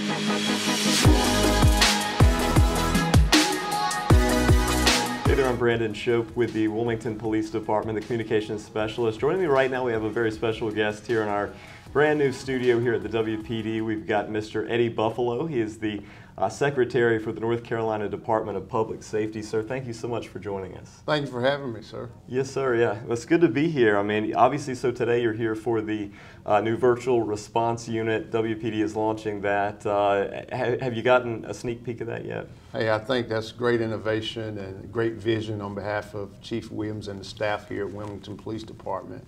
Hey there, I'm Brandon Shope with the Wilmington Police Department, the communications specialist. Joining me right now, we have a very special guest here in our brand new studio here at the WPD. We've got Mr. Eddie Buffaloe. He is the uh, Secretary for the North Carolina Department of Public Safety. Sir, thank you so much for joining us. Thank you for having me, sir. Yes, sir. Yeah, well, it's good to be here. I mean, obviously, so today you're here for the uh, new virtual response unit. WPD is launching that. Uh, ha have you gotten a sneak peek of that yet? Hey, I think that's great innovation and great vision on behalf of Chief Williams and the staff here at Wilmington Police Department.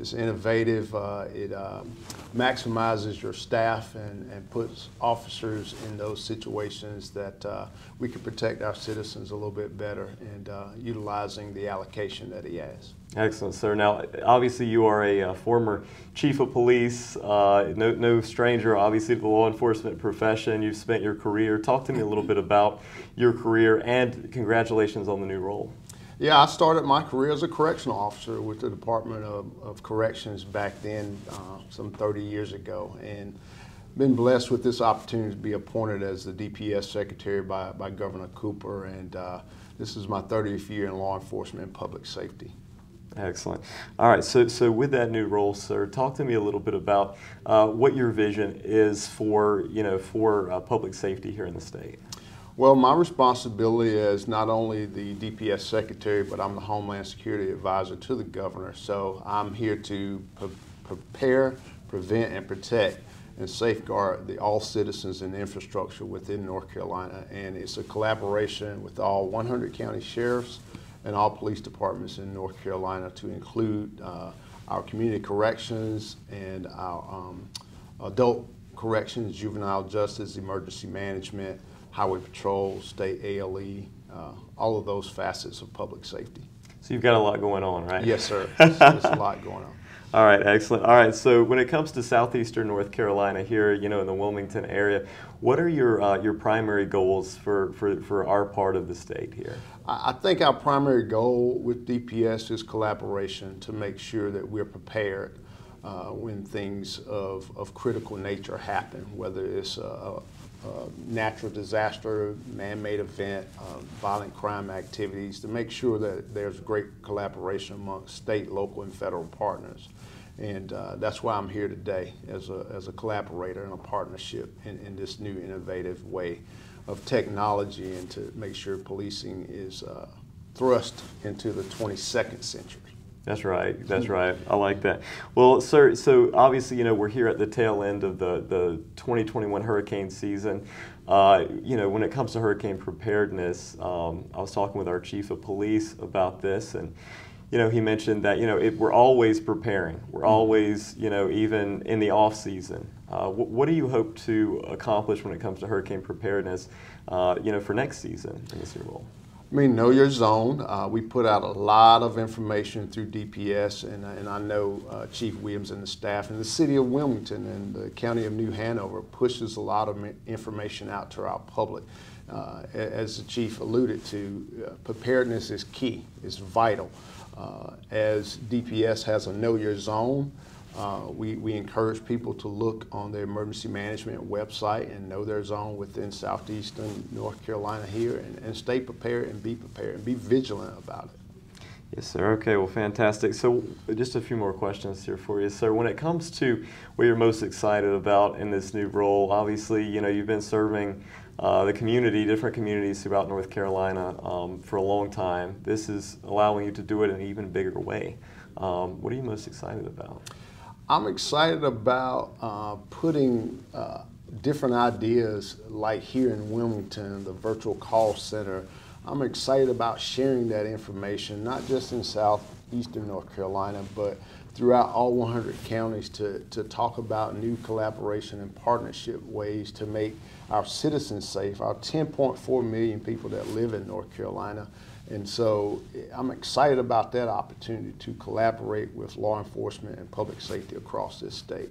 It's innovative. Uh, it um, maximizes your staff and, and puts officers in those situations that uh, we can protect our citizens a little bit better and uh, utilizing the allocation that he has. Excellent, sir. Now, obviously, you are a, a former chief of police, uh, no, no stranger, obviously, to the law enforcement profession. You've spent your career. Talk to me a little bit about your career and congratulations on the new role. Yeah, I started my career as a correctional officer with the Department of, of Corrections back then, uh, some 30 years ago, and been blessed with this opportunity to be appointed as the DPS secretary by, by Governor Cooper, and uh, this is my 30th year in law enforcement and public safety. Excellent. All right, so, so with that new role, sir, talk to me a little bit about uh, what your vision is for, you know, for uh, public safety here in the state. Well, my responsibility is not only the DPS secretary, but I'm the Homeland Security Advisor to the governor. So I'm here to pre prepare, prevent, and protect and safeguard the, all citizens and infrastructure within North Carolina. And it's a collaboration with all 100 county sheriffs and all police departments in North Carolina to include uh, our community corrections and our um, adult corrections, juvenile justice, emergency management, highway patrol, state ALE, uh, all of those facets of public safety. So you've got a lot going on, right? Yes, sir. There's, a lot going on. All right, excellent. All right, so when it comes to southeastern North Carolina here, you know, in the Wilmington area, what are your uh, your primary goals for, for, for our part of the state here? I think our primary goal with DPS is collaboration to make sure that we're prepared uh, when things of, of critical nature happen, whether it's a, uh, natural disaster, man-made event, uh, violent crime activities, to make sure that there's great collaboration among state, local, and federal partners. And uh, that's why I'm here today as a, as a collaborator and a partnership in, in this new innovative way of technology and to make sure policing is uh, thrust into the 22nd century. That's right. That's right. I like that. Well, sir, so obviously, you know, we're here at the tail end of the, the 2021 hurricane season. Uh, you know, when it comes to hurricane preparedness, um, I was talking with our chief of police about this, and you know, he mentioned that you know it, we're always preparing. We're mm-hmm. always, you know, even in the off season. Uh, what, what, do you hope to accomplish when it comes to hurricane preparedness? Uh, you know, for next season in this new role. I mean, know your zone. Uh, we put out a lot of information through DPS, and, uh, and I know uh, Chief Williams and the staff, and the city of Wilmington and the county of New Hanover pushes a lot of information out to our public. Uh, as the chief alluded to, uh, preparedness is key, it's vital. Uh, as DPS has a know your zone, uh, we, we encourage people to look on the emergency management website and know their zone within southeastern North Carolina here and, and stay prepared and be prepared and be vigilant about it. Yes, sir. Okay, well, fantastic. So, just a few more questions here for you, sir. When it comes to what you're most excited about in this new role, obviously, you know, you've been serving uh, the community, different communities throughout North Carolina um, for a long time. This is allowing you to do it in an even bigger way. Um, what are you most excited about? I'm excited about uh, putting uh, different ideas like here in Wilmington, the virtual call center. I'm excited about sharing that information, not just in southeastern North Carolina, but throughout all 100 counties to, to talk about new collaboration and partnership ways to make our citizens safe, our 10.4 million people that live in North Carolina and so eh, I'm excited about that opportunity to collaborate with law enforcement and public safety across this state.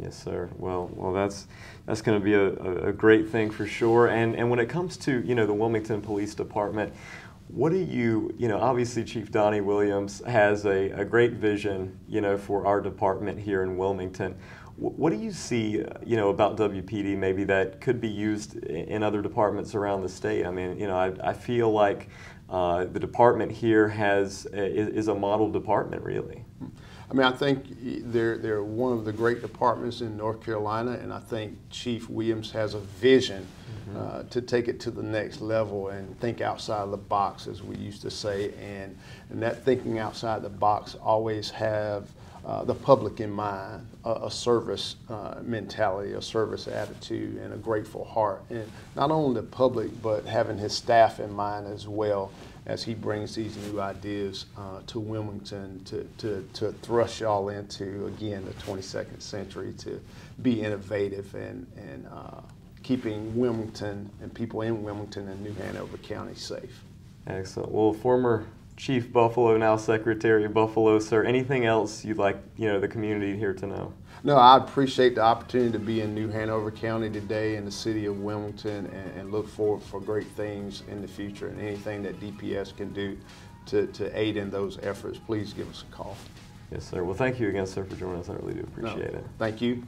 Yes, sir. Well, well, that's that's going to be a, a, great thing for sure. And and when it comes to you know the Wilmington Police Department, what do you you know obviously Chief Donnie Williams has a, a great vision you know for our department here in Wilmington. What do you see, you know, about WPD maybe that could be used in other departments around the state? I mean, you know, I, I feel like uh, the department here has is, is a model department, really. I mean, I think they're, they're one of the great departments in North Carolina, and I think Chief Williams has a vision uh, to take it to the next level and think outside the box, as we used to say. And, and that thinking outside the box always have uh, the public in mind, a, a service uh, mentality, a service attitude, and a grateful heart. And not only the public, but having his staff in mind as well as he brings these new ideas uh, to Wilmington to, to, to thrust y'all into, again, the 22nd century, to be innovative and, and uh, keeping Wilmington and people in Wilmington and New Hanover County safe. Excellent. Well, former Chief Buffaloe, now Secretary of Buffaloe, sir. Anything else you'd like, you know, the community here to know? No, I appreciate the opportunity to be in New Hanover County today in the city of Wilmington and, and look forward for great things in the future and anything that DPS can do to, to aid in those efforts, please give us a call. Yes, sir. Well, thank you again, sir, for joining us. I really do No, appreciate it. Thank you.